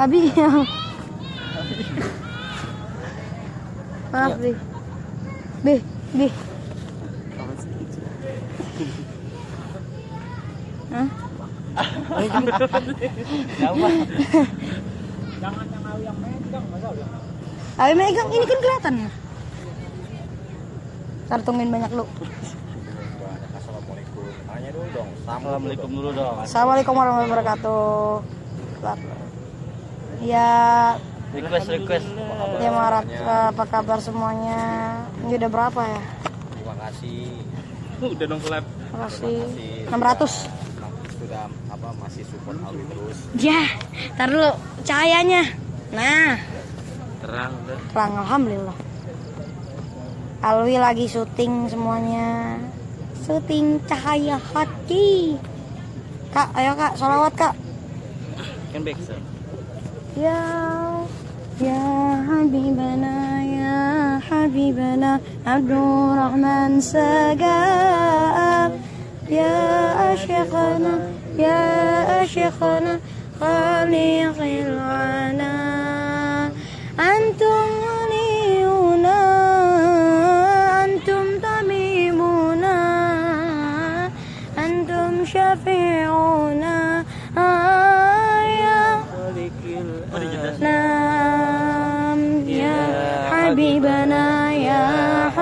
Abi. Maaf, Bi. Bi, Bi. Hah? Jangan yang Awi yang megang, masa udah. Abi megang ini kan kelihatan. Sartungin banyak lu. Assalamualaikum. Tanya dulu dong. Assalamualaikum dulu dong. Assalamualaikum warahmatullahi wabarakatuh. Ya, Request request. ya Marat, apa kabar semuanya? Ini udah berapa ya? Terima kasih. Udah dong collab. Terima kasih. Masih 600. sudah apa masih support Alwi terus. Ya, tar dulu cahayanya. Nah, Terang udah. terang alhamdulillah. Alwi lagi syuting semuanya. Syuting cahaya hati. Kak, ayo kak, sholawat kak. Kan back sound. Ya, ya Habibana, ya Habibana, Abdurrahman Sagab. Ya Syekhana, ya Syekhana, Khaliqil Ana.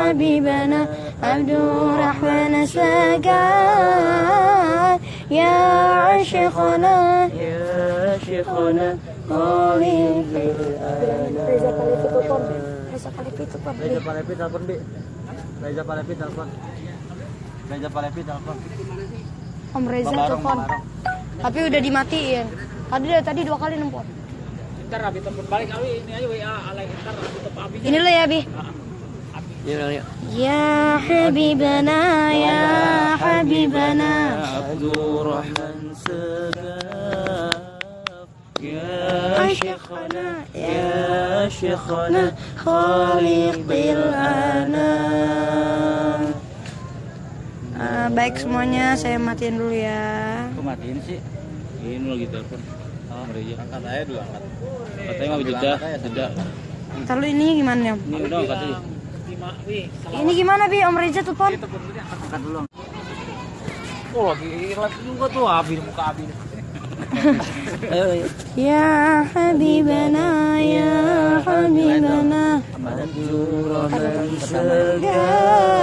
حبيبنا عبد الرحمن سجاد يا عشقنا Ya Syekhona. قولي Reza Palevi telepon Reza Palevi telepon Reza Palepi telepon, Bi. Reza Palepi telepon. Reza Palepi telepon. Om Reza Bang Barong, telepon Bang Barong. tapi udah dimatiin tadi tadi dua kali nelfon Ntar Abi telepon balik Abi ini aja WA alay ntar Abi telepon Abi. ini lo ya bi Iya, iya. يا حبيبنا يا حبيبنا Abdurrahman Segaf Ya Syekhana, Ya Syekhona خالق الأنام Ah, baik semuanya, saya matiin dulu ya. Kok matiin sih? Ini lagi telepon Oh, Maria Angkat aja dulu angkat. Katanya mau jeda Jeda Ntar lu ini gimana ya? Ini udah angkat dulu ini gimana bi? Om Reza telepon? Angkat dulu. Oh lagi live juga tuh Abi muka Abi. Ya Habibana, ya Habibana. Abdurrahman Segaf, ya Syekh.